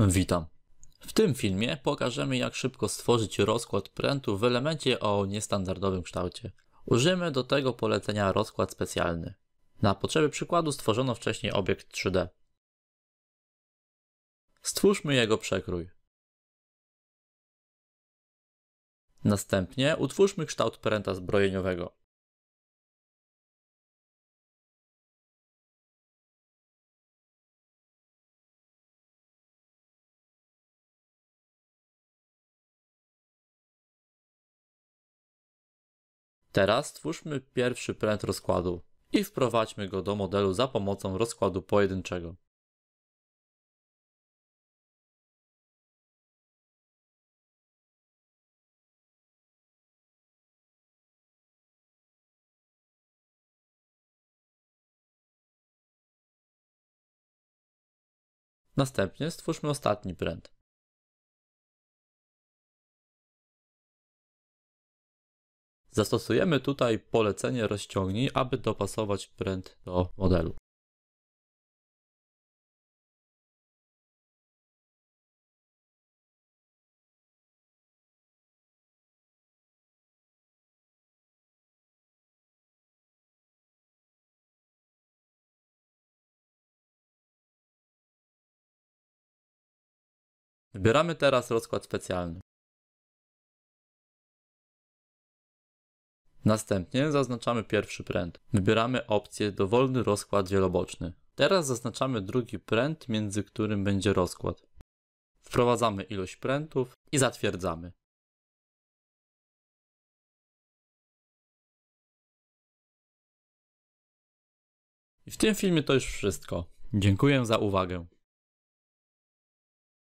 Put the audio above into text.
Witam. W tym filmie pokażemy jak szybko stworzyć rozkład prętu w elemencie o niestandardowym kształcie. Użyjemy do tego polecenia rozkład specjalny. Na potrzeby przykładu stworzono wcześniej obiekt 3D. Stwórzmy jego przekrój. Następnie utwórzmy kształt pręta zbrojeniowego. Teraz stwórzmy pierwszy pręt rozkładu i wprowadźmy go do modelu za pomocą rozkładu pojedynczego. Następnie stwórzmy ostatni pręt. Zastosujemy tutaj polecenie rozciągnij, aby dopasować pręt do modelu. Wybieramy teraz rozkład specjalny. Następnie zaznaczamy pierwszy pręt. Wybieramy opcję dowolny rozkład wieloboczny. Teraz zaznaczamy drugi pręt, między którym będzie rozkład. Wprowadzamy ilość prętów i zatwierdzamy. I w tym filmie to już wszystko. Dziękuję za uwagę.